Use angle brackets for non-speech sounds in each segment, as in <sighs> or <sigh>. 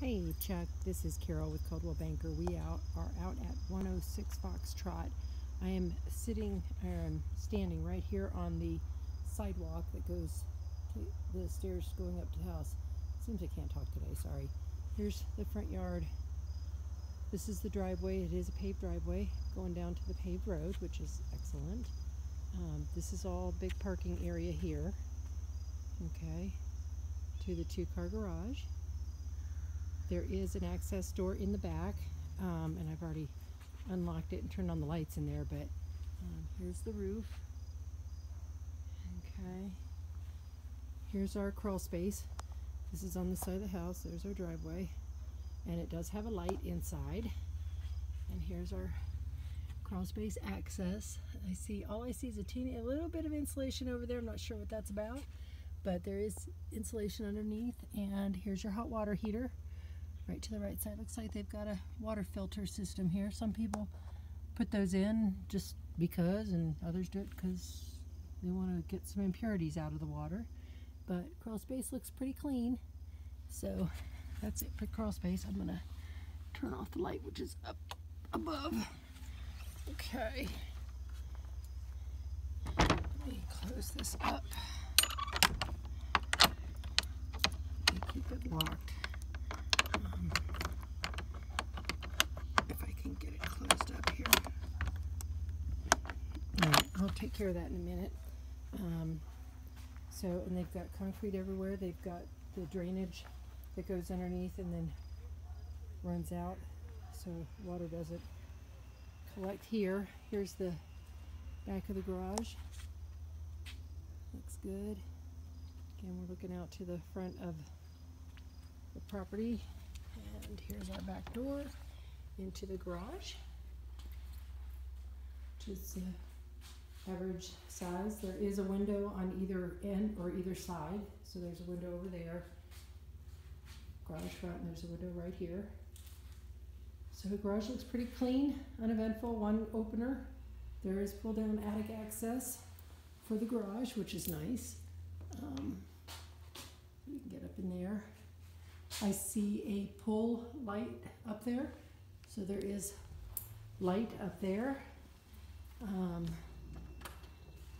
Hey Chuck, this is Carol with Coldwell Banker. We out, are out at 106 Foxtrot. I am sitting, I'm standing right here on the sidewalk that goes to the stairs going up to the house. Seems I can't talk today, sorry. Here's the front yard. This is the driveway. It is a paved driveway going down to the paved road, which is excellent. Um, this is all big parking area here. Okay, to the two car garage. There is an access door in the back, um, and I've already unlocked it and turned on the lights in there, but um, here's the roof. Okay. Here's our crawl space. This is on the side of the house. There's our driveway. And it does have a light inside. And here's our crawl space access. I see, all I see is a teeny, a little bit of insulation over there. I'm not sure what that's about, but there is insulation underneath. And here's your hot water heater right to the right side. Looks like they've got a water filter system here. Some people put those in just because, and others do it because they want to get some impurities out of the water. But crawl space looks pretty clean. So that's it for crawl space. I'm gonna turn off the light, which is up above. Okay. Let me close this up. Keep it locked. I'll take care of that in a minute. Um, so, and they've got concrete everywhere. They've got the drainage that goes underneath and then runs out so water doesn't collect here. Here's the back of the garage. Looks good. Again, we're looking out to the front of the property. And here's our back door into the garage, which is uh, average size. There is a window on either end or either side. So there's a window over there. Garage front and there's a window right here. So the garage looks pretty clean, uneventful, one opener. There is pull down attic access for the garage, which is nice. Um, you can get up in there. I see a pull light up there. So there is light up there. Um,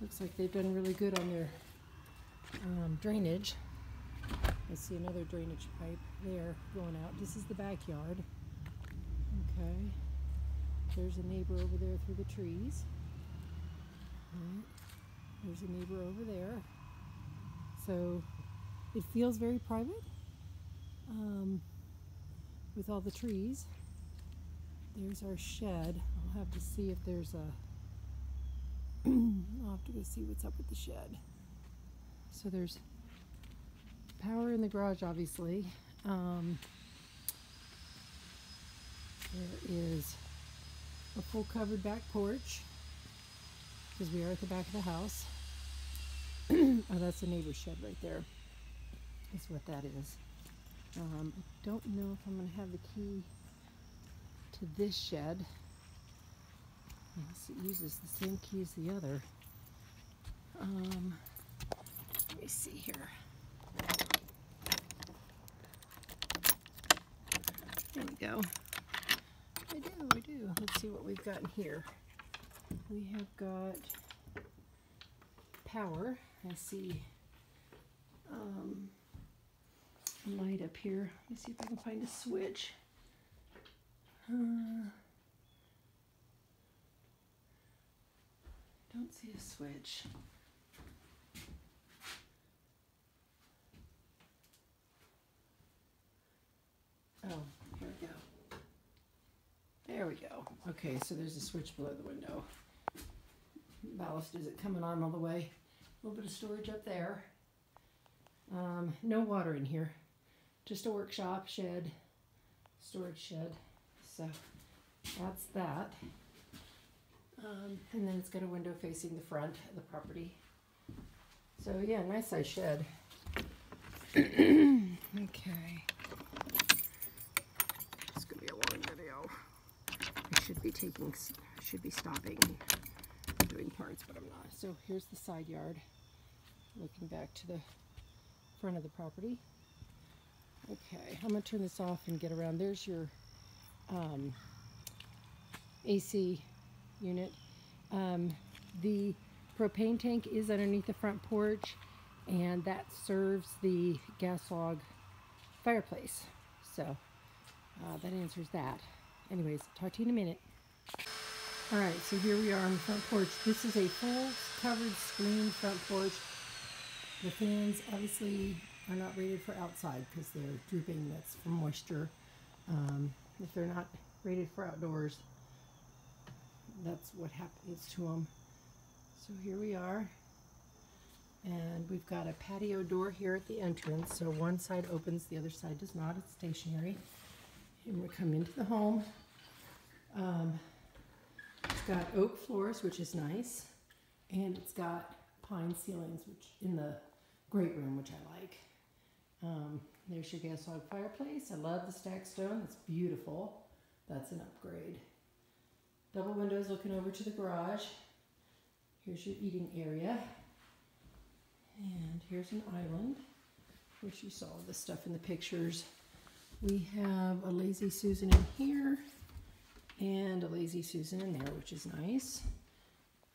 Looks like they've done really good on their um, drainage. I see another drainage pipe there going out. This is the backyard. Okay. There's a neighbor over there through the trees. There's a neighbor over there. So it feels very private um, with all the trees. There's our shed. I'll have to see if there's a <clears throat> I'll have to go see what's up with the shed. So there's power in the garage, obviously. Um, there is a full covered back porch because we are at the back of the house. <clears throat> oh, that's the neighbor's shed right there. That's what that is. Um, I don't know if I'm going to have the key to this shed. Yes, it uses the same key as the other. Um, let me see here. There we go. I do, I do. Let's see what we've got in here. We have got power. I see um, light up here. Let me see if I can find a switch. Uh, <sighs> don't see a switch. Oh, here we go. There we go. Okay, so there's a switch below the window. Ballast isn't coming on all the way. A little bit of storage up there. Um, no water in here. Just a workshop, shed, storage shed. So that's that. Um, and then it's got a window facing the front of the property. So yeah, nice size shed. <clears throat> okay. It's gonna be a long video. I should be taking, should be stopping doing parts, but I'm not. So here's the side yard. Looking back to the front of the property. Okay, I'm gonna turn this off and get around. There's your um, AC unit. Um, the propane tank is underneath the front porch and that serves the gas log fireplace. So uh, that answers that. Anyways, talk to you in a minute. All right, so here we are on the front porch. This is a full covered screen front porch. The fans obviously are not rated for outside because they're drooping. That's for moisture. Um, if they're not rated for outdoors, that's what happens to them. So here we are. And we've got a patio door here at the entrance. So one side opens, the other side does not. It's stationary. And we come into the home. Um, it's got oak floors, which is nice. And it's got pine ceilings, which in the great room, which I like. Um, there's your gas log fireplace. I love the stacked stone. It's beautiful. That's an upgrade. Double windows looking over to the garage. Here's your eating area. And here's an island, which you saw the stuff in the pictures. We have a Lazy Susan in here and a Lazy Susan in there, which is nice.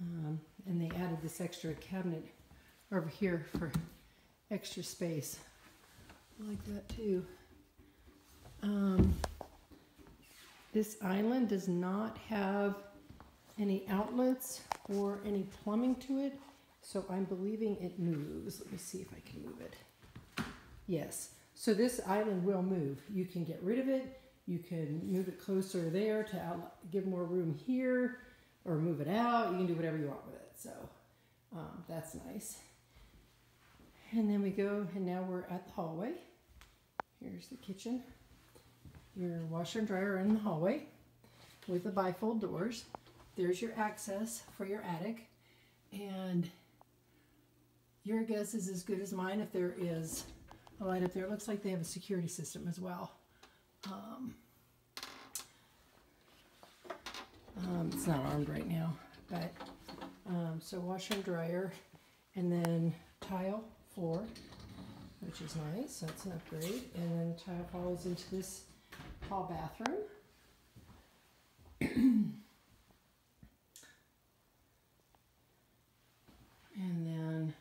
Um, and they added this extra cabinet over here for extra space. Like that too. Um, this island does not have any outlets or any plumbing to it, so I'm believing it moves. Let me see if I can move it. Yes, so this island will move. You can get rid of it. You can move it closer there to give more room here or move it out. You can do whatever you want with it. So um, that's nice. And then we go, and now we're at the hallway. Here's the kitchen. Your washer and dryer in the hallway with the bifold doors. There's your access for your attic. And your guess is as good as mine if there is a light up there. It looks like they have a security system as well. Um, um, it's not armed right now, but um, so washer and dryer, and then tile floor, which is nice. That's an upgrade. And then the tile follows into this hall bathroom. <clears throat> and then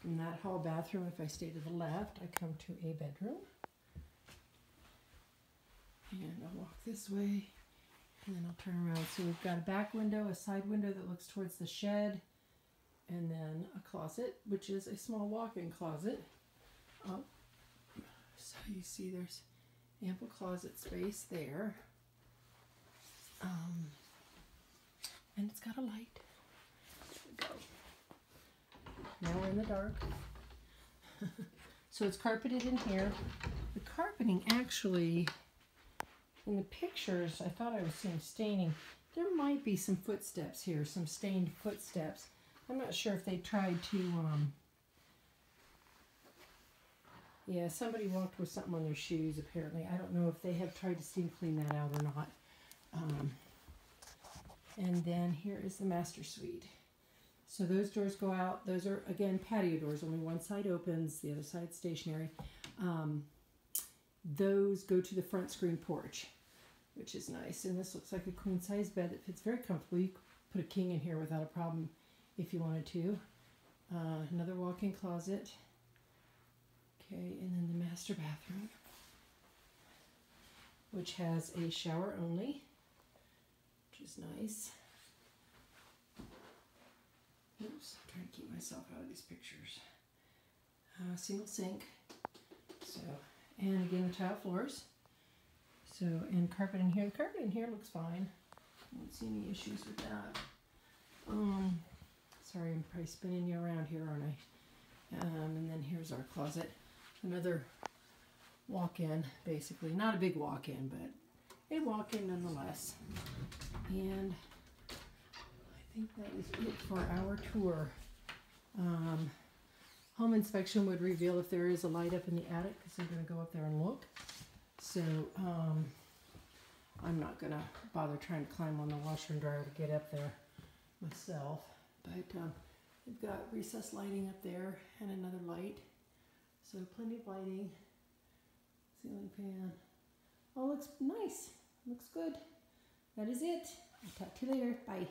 from that hall bathroom, if I stay to the left, I come to a bedroom. And I'll walk this way and then I'll turn around. So we've got a back window, a side window that looks towards the shed, and then a closet, which is a small walk-in closet. Oh, so you see there's ample closet space there. Um, and it's got a light. There we go. Now we're in the dark. <laughs> so it's carpeted in here. The carpeting actually, in the pictures, I thought I was seeing staining. There might be some footsteps here, some stained footsteps. I'm not sure if they tried to, um, yeah, somebody walked with something on their shoes apparently. I don't know if they have tried to steam clean that out or not. Um, and then here is the master suite. So those doors go out. Those are, again, patio doors. Only one side opens, the other side stationary. Um, those go to the front screen porch, which is nice. And this looks like a queen size bed that fits very comfortably. You could put a king in here without a problem if you wanted to. Uh, another walk-in closet. Okay, and then the master bathroom, which has a shower only, which is nice. Oops, I'm trying to keep myself out of these pictures. Uh, single sink. So, and again, the tile floors. So, and carpet in here. The carpet in here looks fine. I don't see any issues with that. Um, sorry, I'm probably spinning you around here, aren't I? Um, and then here's our closet. Another walk-in, basically. Not a big walk-in, but a walk-in nonetheless. And I think that is it for our tour. Um, home inspection would reveal if there is a light up in the attic because I'm going to go up there and look. So um, I'm not going to bother trying to climb on the washer and dryer to get up there myself. But um, we've got recessed lighting up there and another light. So plenty of lighting. ceiling fan. Oh, looks nice. Looks good. That is it. I'll talk to you later. Bye.